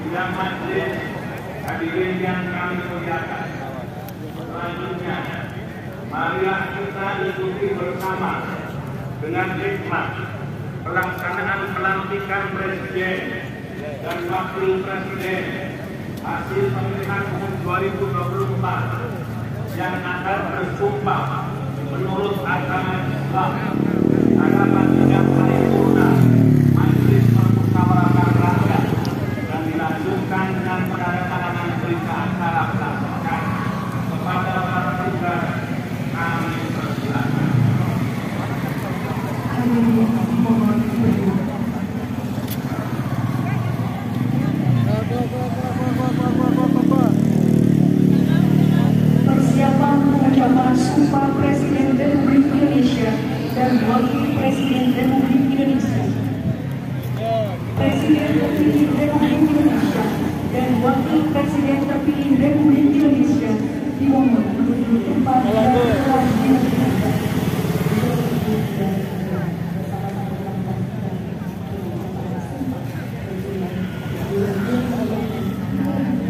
Bila majelis hadirin yang kami muliakan, selanjutnya marilah kita ikuti bersama dengan hikmat pelaksanaan pelantikan presiden dan wakil presiden hasil pemilihan umum 2024 yang akan bersumpah menurut agama Islam kepada para kami. Persiapan pengucapan Sumpah Presiden Republik Indonesia dan Wakil Presiden Republik Indonesia. Presiden Republik Indonesia dan Wakil Presiden terpilih Republik Indonesia dimohon duduk tempat dan.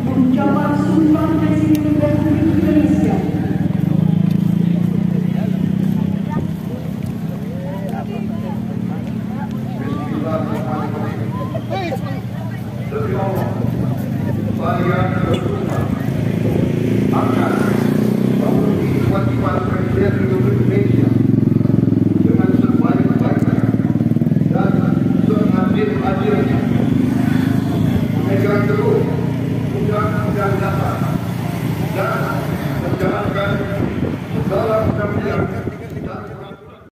Pengucapan Sumpah Presiden Republik Indonesia saya bersumpah akan memenuhi kewajiban Presiden Indonesia dengan dan dan